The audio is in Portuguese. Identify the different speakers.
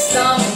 Speaker 1: coração.